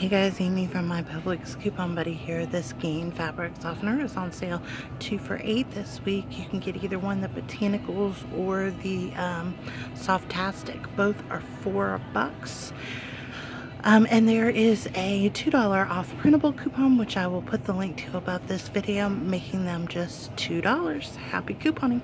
Hey guys, Amy from My Publix Coupon Buddy here. This Gain Fabric Softener is on sale two for eight this week. You can get either one, the Botanicals or the um, Softastic. Both are four bucks. Um, and there is a $2 off printable coupon, which I will put the link to above this video, making them just $2. Happy couponing.